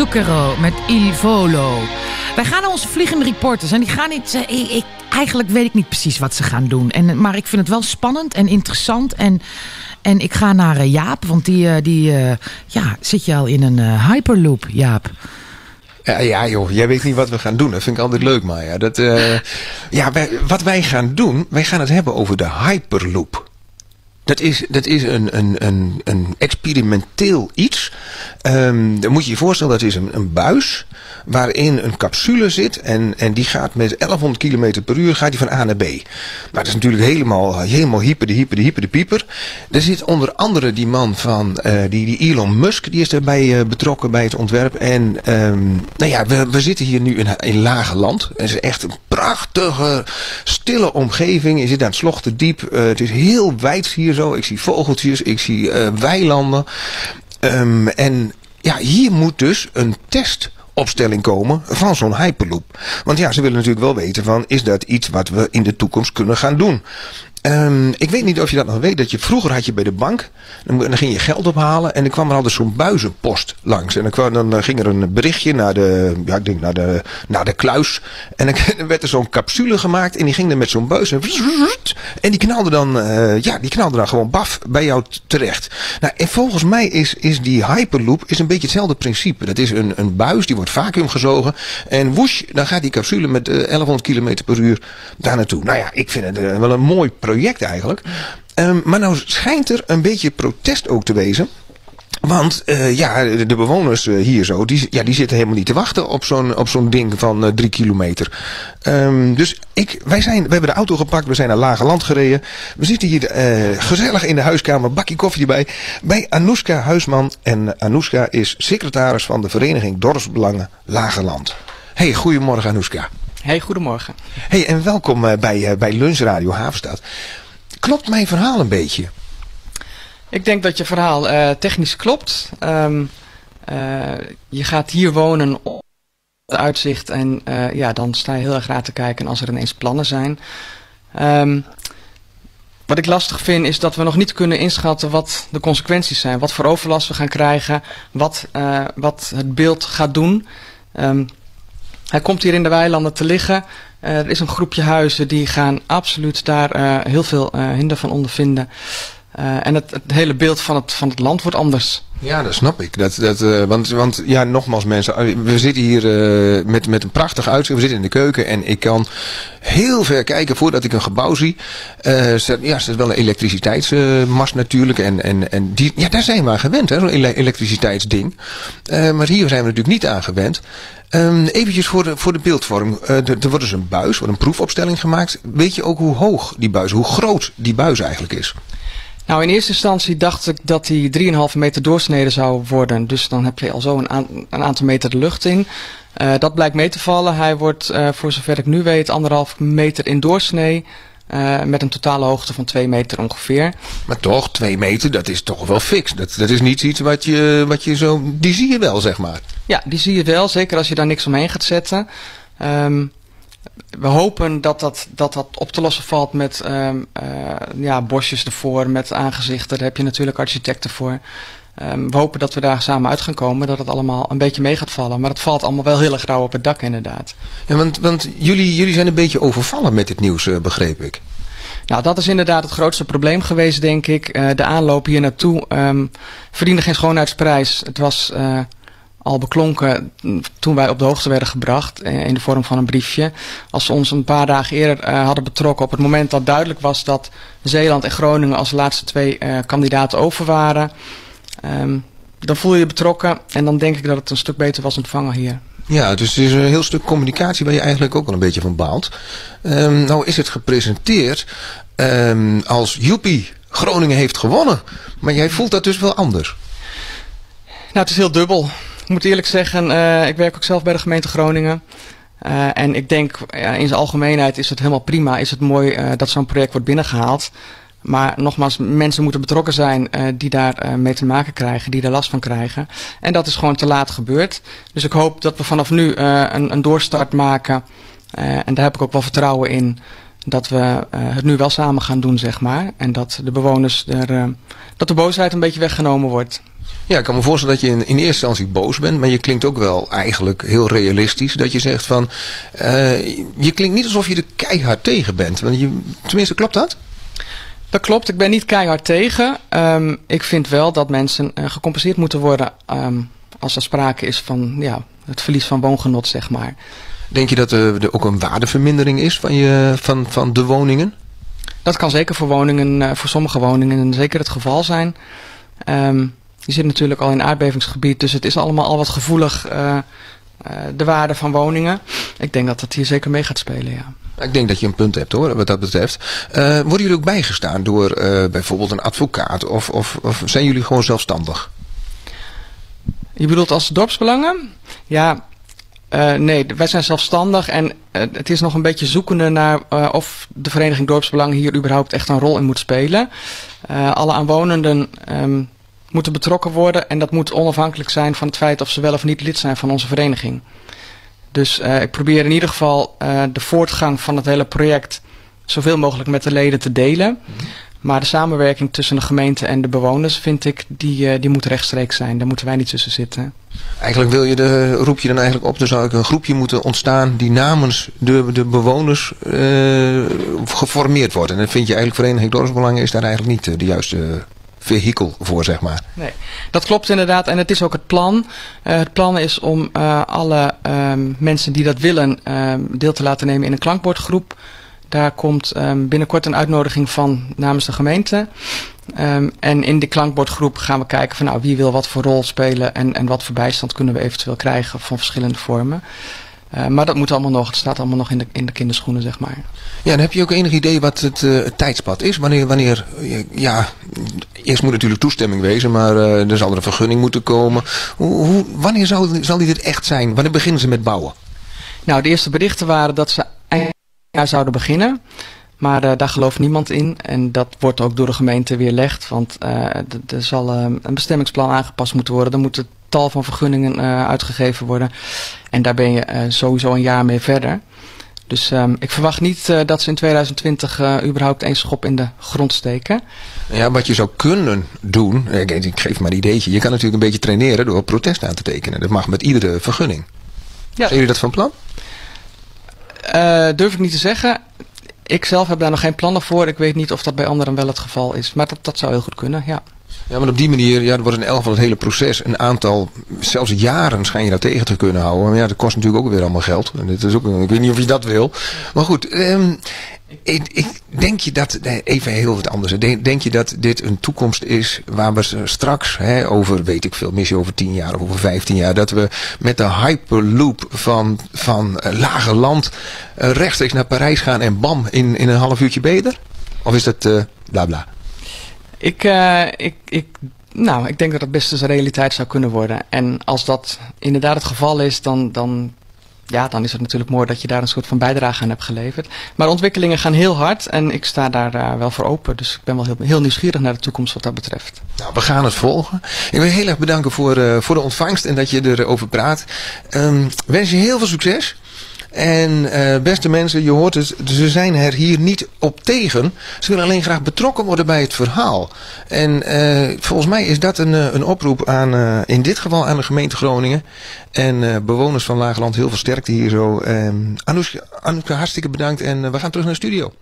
Zucchero met Il. Wij gaan naar onze vliegende reporters en die gaan niet... eh, Ik, eigenlijk weet ik niet precies wat ze gaan doen. En, maar ik vind het wel spannend en interessant. En, en ik ga naar eh, Jaap, want die, eh, die ja, zit je al in een hyperloop, Jaap. Ja, ja joh, jij weet niet wat we gaan doen. Dat vind ik altijd leuk, Maya. Dat, ja, wat wij gaan doen, wij gaan het hebben over de Hyperloop. Dat is, dat is een, een, een, een experimenteel iets. Ehm, dan moet je je voorstellen, dat is een, een buis waarin een capsule zit. En, en die gaat met 1100 km per uur gaat die van A naar B. Nou, dat is natuurlijk helemaal, helemaal hyper de hyper de hyper de pieper. Er zit onder andere die man van, eh, die, die Elon Musk, die is erbij eh, betrokken bij het ontwerp. En ehm, nou ja, we, we zitten hier nu in, in lage land. Het is echt een prachtige, stille omgeving. Je zit aan het Slochterdiep. Eh, het is heel wijd hier zo. Ik zie vogeltjes, ik zie eh, weilanden. Ehm, en ja, hier moet dus een testopstelling komen van zo'n Hyperloop. Want ja, ze willen natuurlijk wel weten van, is dat iets wat we in de toekomst kunnen gaan doen? Ehm, ik weet niet of je dat nog weet, dat je vroeger had je bij de bank, dan, dan ging je geld ophalen en dan kwam er altijd zo'n buizenpost langs. En dan, kwam, dan eh, ging er een berichtje naar de, ja, ik denk naar de, naar de kluis. En dan, werd er zo'n capsule gemaakt en die ging dan met zo'n buis en, die knalde dan, eh, ja, die knalde dan gewoon baf bij jou terecht. Nou, en volgens mij is, is die Hyperloop is een beetje hetzelfde principe. Dat is een, een buis, die wordt vacuüm gezogen en woesh, dan gaat die capsule met eh, 1100 km per uur daar naartoe. Nou ja, ik vind het eh, wel een mooi project eigenlijk. Ehm, maar nou schijnt er een beetje protest ook te wezen. Want eh, ja, de, bewoners eh, hier zo, die, ja, die zitten helemaal niet te wachten op zo'n op zo'n ding van eh, drie kilometer. Ehm, dus ik, wij zijn, we hebben de auto gepakt, we zijn naar Lage Land gereden. We zitten hier gezellig in de huiskamer, bakje koffie erbij, bij Anouska Huisman. En Anouska is secretaris van de vereniging Dorpsbelangen Lage Land. Hey, goedemorgen Anouska. Hey, goedemorgen. Hey, en welkom eh, bij, eh, bij Lunchradio Havenstad. Klopt mijn verhaal een beetje? Ik denk dat je verhaal eh, technisch klopt. Ehm, eh, je gaat hier wonen op het uitzicht en ja, dan sta je heel erg raar te kijken als er ineens plannen zijn. Ehm, wat ik lastig vind is dat we nog niet kunnen inschatten wat de consequenties zijn. Wat voor overlast we gaan krijgen, wat, wat het beeld gaat doen. Ehm, hij komt hier in de weilanden te liggen. Eh, er is een groepje huizen die gaan absoluut daar eh, heel veel eh, hinder van ondervinden. Eh, en het, het hele beeld van het, van het land wordt anders. Ja, dat snap ik. Dat, dat, eh, want, want ja, nogmaals mensen, eh, we zitten hier met, met een prachtig uitzicht. We zitten in de keuken en ik kan heel ver kijken voordat ik een gebouw zie. Staat, ja, er staat wel een elektriciteitsmast natuurlijk. En, en, en die, ja, daar zijn we aan gewend, zo'n ele- elektriciteitsding. Maar hier zijn we natuurlijk niet aan gewend. Ehm eventjes voor de, voor de beeldvorm. Er, er wordt dus een buis, wordt een proefopstelling gemaakt. Weet je ook hoe hoog die buis, hoe groot die buis eigenlijk is? Nou, in eerste instantie dacht ik dat die 3,5 meter doorsneden zou worden. Dus dan heb je al zo een, een aantal meter de lucht in. Eh, dat blijkt mee te vallen. Hij wordt, eh, voor zover ik nu weet, anderhalf meter in doorsnee. eh, met een totale hoogte van 2 meter ongeveer. Maar toch, twee meter, dat is toch wel fix. Dat, dat is niet iets wat je, wat je zo... Die zie je wel, zeg maar. Ja, die zie je wel, zeker als je daar niks omheen gaat zetten. Ehm, we hopen dat dat, dat dat op te lossen valt met ehm, eh, ja, bosjes ervoor, met aangezichten. Daar heb je natuurlijk architecten voor. Ehm, we hopen dat we daar samen uit gaan komen, dat het allemaal een beetje mee gaat vallen. Maar het valt allemaal wel heel erg rauw op het dak inderdaad. Ja, want want jullie, jullie zijn een beetje overvallen met dit nieuws, eh, begreep ik. Nou, dat is inderdaad het grootste probleem geweest, denk ik. Eh, de aanloop hier naartoe ehm, verdiende geen schoonheidsprijs. Het was al beklonken toen wij op de hoogte werden gebracht eh, in de vorm van een briefje. Als ze ons een paar dagen eerder eh, hadden betrokken op het moment dat duidelijk was dat Zeeland en Groningen als laatste twee eh, kandidaten over waren. ehm, dan voel je je betrokken en dan denk ik dat het een stuk beter was ontvangen hier. Ja, dus het is een heel stuk communicatie waar je eigenlijk ook wel een beetje van baalt. Ehm, nou is het gepresenteerd ehm, als joepie, Groningen heeft gewonnen. Maar jij voelt dat dus wel anders. Nou, het is heel dubbel. Ik moet eerlijk zeggen, eh, ik werk ook zelf bij de gemeente Groningen. Eh, en ik denk, ja, in zijn algemeenheid is het helemaal prima. Is het mooi eh, dat zo'n project wordt binnengehaald. Maar nogmaals, mensen moeten betrokken zijn die daar mee te maken krijgen, die daar last van krijgen. En dat is gewoon te laat gebeurd. Dus ik hoop dat we vanaf nu een, een doorstart maken. En daar heb ik ook wel vertrouwen in. Dat we het nu wel samen gaan doen, zeg maar. En dat de bewoners er, dat de boosheid een beetje weggenomen wordt. Ja, ik kan me voorstellen dat je in, in eerste instantie boos bent, maar je klinkt ook wel eigenlijk heel realistisch. Dat je zegt van, uh, je klinkt niet alsof je er keihard tegen bent. Want je, tenminste, klopt dat? Dat klopt, ik ben niet keihard tegen. Um, ik vind wel dat mensen uh, gecompenseerd moeten worden um, als er sprake is van ja, het verlies van woongenot, zeg maar. Denk je dat er, er ook een waardevermindering is van, je, van, van de woningen? Dat kan zeker voor woningen, uh, voor sommige woningen zeker het geval zijn. Um, je zit natuurlijk al in aardbevingsgebied, dus het is allemaal al wat gevoelig, uh, uh, de waarde van woningen. Ik denk dat dat hier zeker mee gaat spelen, ja. Ik denk dat je een punt hebt hoor, wat dat betreft. Uh, worden jullie ook bijgestaan door bijvoorbeeld een advocaat of, of, of zijn jullie gewoon zelfstandig? Je bedoelt als dorpsbelangen? Ja, nee, wij zijn zelfstandig en het is nog een beetje zoekende naar of de vereniging Dorpsbelangen hier überhaupt echt een rol in moet spelen. alle aanwonenden um, moeten betrokken worden en dat moet onafhankelijk zijn van het feit of ze wel of niet lid zijn van onze vereniging. Dus ik probeer in ieder geval de voortgang van het hele project zoveel mogelijk met de leden te delen. Maar de samenwerking tussen de gemeente en de bewoners vind ik, die, die moet rechtstreeks zijn. Daar moeten wij niet tussen zitten. Eigenlijk wil je de, roep je dan eigenlijk op, er zou een groepje moeten ontstaan die namens de, de bewoners geformeerd wordt. En dan vind je eigenlijk Vereniging Dorpsbelangen is daar eigenlijk niet de juiste vehikel voor, zeg maar. Nee, dat klopt inderdaad. En het is ook het plan. Uh, het plan is om uh, alle um, mensen die dat willen um, deel te laten nemen in een klankbordgroep. Daar komt um, binnenkort een uitnodiging van namens de gemeente. En in de klankbordgroep gaan we kijken van nou wie wil wat voor rol spelen en, en wat voor bijstand kunnen we eventueel krijgen van verschillende vormen. Uh, maar dat moet allemaal nog, het staat allemaal nog in de, in de kinderschoenen, zeg maar. Ja, dan heb je ook enig idee wat het, uh, het tijdspad is? Wanneer, wanneer, ja, eerst moet natuurlijk toestemming wezen, maar uh, er zal er een vergunning moeten komen. Hoe, hoe, wanneer zal, zal dit echt zijn? Wanneer beginnen ze met bouwen? Nou, de eerste berichten waren dat ze eind jaar zouden beginnen. Maar uh, daar gelooft niemand in en dat wordt ook door de gemeente weerlegd. Want uh, er zal een bestemmingsplan aangepast moeten worden. Er moet het tal van vergunningen uitgegeven worden. En daar ben je sowieso een jaar mee verder. Dus um, ik verwacht niet dat ze in 2020 überhaupt één schop in de grond steken. Ja, wat je zou kunnen doen, ik, ik geef maar een ideetje. Je kan natuurlijk een beetje traineren door protest aan te tekenen. Dat mag met iedere vergunning. Ja. Zijn jullie dat van plan? durf ik niet te zeggen ik zelf heb daar nog geen plannen voor. Ik weet niet of dat bij anderen wel het geval is. Maar dat, dat zou heel goed kunnen, ja. Ja, maar op die manier ja, wordt in elk van het hele proces een aantal, zelfs jaren schijn je daar tegen te kunnen houden. Maar ja, dat kost natuurlijk ook weer allemaal geld. En dit is ook, ik weet niet of je dat wil. Maar goed, um, ik, ik, denk je dat, even heel wat anders. Denk, je dat dit een toekomst is waar we straks, hè, over weet ik veel, missie over 10 jaar of over 15 jaar, dat we met de hyperloop van, van lage land uh, rechtstreeks naar Parijs gaan en bam, in, in een half uurtje beter? Of is dat uh, bla bla? Ik, uh, ik, ik, nou, ik denk dat het best een realiteit zou kunnen worden. En als dat inderdaad het geval is, dan, dan, ja, dan is het natuurlijk mooi dat je daar een soort van bijdrage aan hebt geleverd. Maar ontwikkelingen gaan heel hard en ik sta daar uh, wel voor open. Dus ik ben wel heel, heel nieuwsgierig naar de toekomst wat dat betreft. Nou, we gaan het volgen. Ik wil heel erg bedanken voor, uh, voor de ontvangst en dat je erover praat. Um, wens je heel veel succes. En uh, beste mensen, je hoort het, ze zijn er hier niet op tegen. Ze willen alleen graag betrokken worden bij het verhaal. En uh, volgens mij is dat een, een oproep aan, uh, in dit geval aan de gemeente Groningen. En bewoners van Laagland heel veel sterkte hier zo. Anoushka, Anoushka, hartstikke bedankt en we gaan terug naar de studio.